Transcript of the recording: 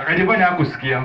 akajifanya hakusikia.